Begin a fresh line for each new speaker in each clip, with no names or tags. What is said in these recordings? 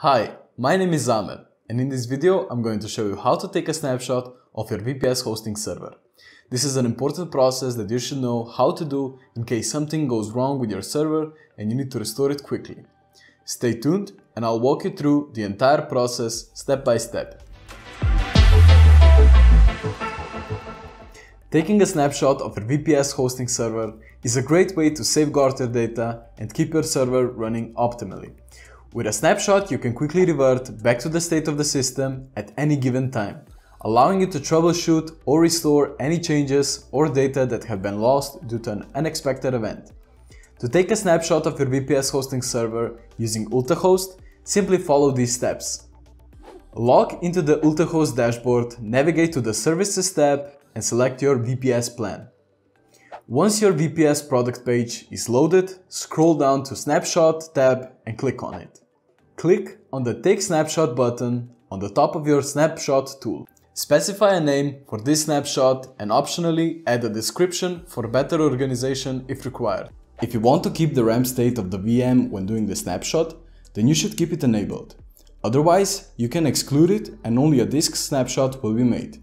Hi, my name is Zamer and in this video I'm going to show you how to take a snapshot of your VPS hosting server. This is an important process that you should know how to do in case something goes wrong with your server and you need to restore it quickly. Stay tuned and I'll walk you through the entire process step by step. Taking a snapshot of your VPS hosting server is a great way to safeguard your data and keep your server running optimally. With a snapshot, you can quickly revert back to the state of the system at any given time, allowing you to troubleshoot or restore any changes or data that have been lost due to an unexpected event. To take a snapshot of your VPS hosting server using Ultahost, simply follow these steps. Log into the Ultahost dashboard, navigate to the Services tab and select your VPS plan. Once your VPS product page is loaded, scroll down to Snapshot tab and click on it. Click on the Take Snapshot button on the top of your snapshot tool. Specify a name for this snapshot and optionally add a description for better organization if required. If you want to keep the RAM state of the VM when doing the snapshot, then you should keep it enabled. Otherwise, you can exclude it and only a disk snapshot will be made.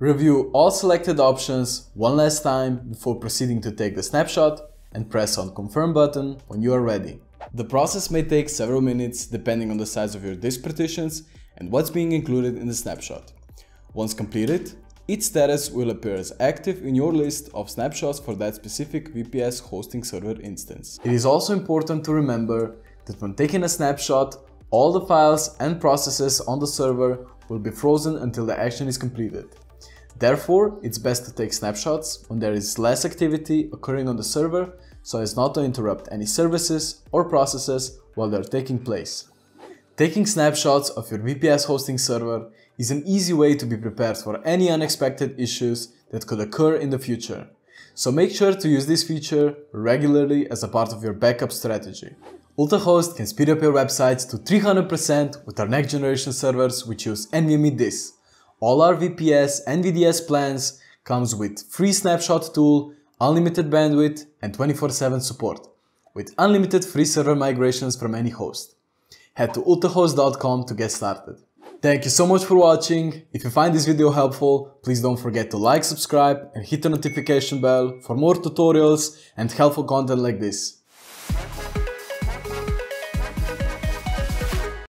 Review all selected options one last time before proceeding to take the snapshot and press on confirm button when you are ready. The process may take several minutes depending on the size of your disk partitions and what's being included in the snapshot. Once completed, each status will appear as active in your list of snapshots for that specific VPS hosting server instance. It is also important to remember that when taking a snapshot, all the files and processes on the server will be frozen until the action is completed. Therefore, it's best to take snapshots when there is less activity occurring on the server so as not to interrupt any services or processes while they're taking place. Taking snapshots of your VPS hosting server is an easy way to be prepared for any unexpected issues that could occur in the future. So make sure to use this feature regularly as a part of your backup strategy. Ultahost can speed up your websites to 300% with our next generation servers which use NVMe disks. All our VPS and VDS plans comes with free snapshot tool unlimited bandwidth, and 24-7 support, with unlimited free server migrations from any host. Head to ultahost.com to get started. Thank you so much for watching. If you find this video helpful, please don't forget to like, subscribe and hit the notification bell for more tutorials and helpful content like this.